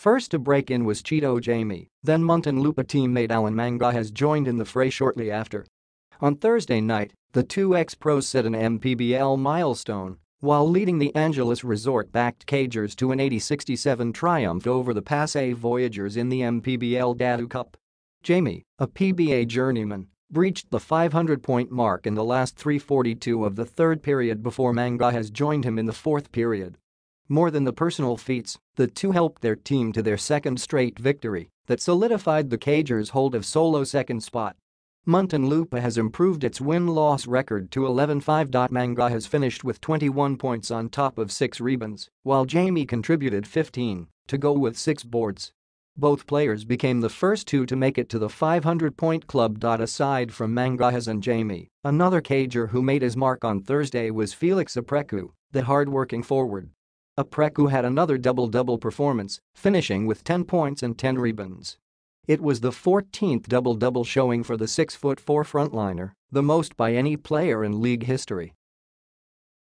First to break in was Chito Jaime, then Muntinlupa teammate Allan Mangahas joined in the fray shortly after. On Thursday night, the two ex-pros set an MPBL milestone while leading the Angelis resort-backed Cagers to an 80-67 triumph over the Pasay Voyagers in the MPBL Datu Cup. Jaime, a PBA journeyman, breached the 500-point mark in the last 342 of the third period before Mangahas joined him in the fourth period. More than the personal feats, the two helped their team to their second straight victory that solidified the Cagers' hold of solo second spot. Muntinlupa has improved its win-loss record to 11-5. Mangahas finished with 21 points on top of 6 rebounds, while Jaime contributed 15 to go with 6 boards. Both players became the first two to make it to the 500-point club. Aside from Mangahas and Jaime, another cager who made his mark on Thursday was Felix Apreku, the hard-working forward. Apreku had another double-double performance, finishing with 10 points and 10 rebounds. It was the 14th double-double showing for the 6'4 frontliner, the most by any player in league history.